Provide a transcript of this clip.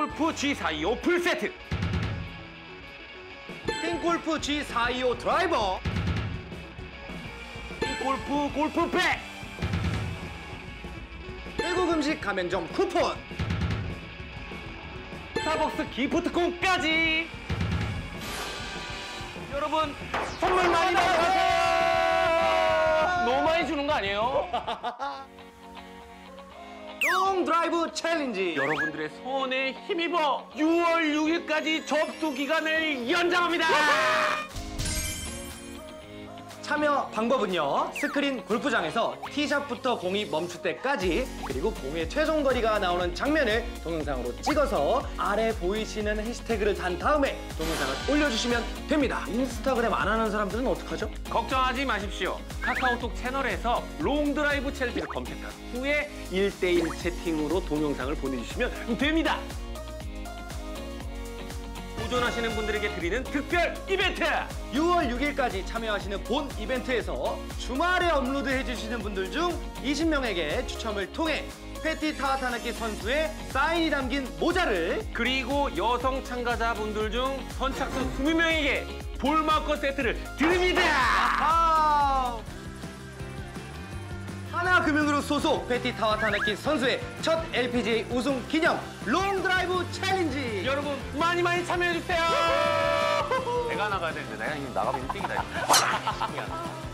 핑골프 G425 풀세트. 핑골프 G425 드라이버. 핑골프 골프백. 태국 음식 가맹점 쿠폰. 스타벅스 기프트콘까지. 여러분 선물 많이 받으세요. 너무 많이 주는 거 아니에요? long drive challenge. 여러분들의 소원에 힘입어 6월 6일까지 접수 기간을 연장합니다 참여 방법은요 스크린 골프장에서 티샷부터 공이 멈출 때까지 그리고 공의 최종 거리가 나오는 장면을 동영상으로 찍어서 아래 보이시는 해시태그를 단 다음에 동영상을 올려주시면 됩니다 인스타그램 안 하는 사람들은 어떡하죠? 걱정하지 마십시오. 카카오톡 채널에서 long drive challenge를 검색한 후에 1대1 채팅으로 동영상을 보내주시면 됩니다. 도전하시는 분들에게 드리는 특별 이벤트! 6월 6일까지 참여하시는 본 이벤트에서 주말에 업로드 해 주시는 분들 중 20명에게 추첨을 통해 패티 타와타나키 선수의 사인이 담긴 모자를 그리고 여성 참가자분들 중 선착순 20명에게 ball marker 세트를 드립니다! 아! 소속 패티 타와타나키 선수의 첫 LPGA 우승 기념 롱드라이브 챌린지 여러분 많이 많이 참여해주세요! 내가 나가야 되는데 내가 나가면 1등이다.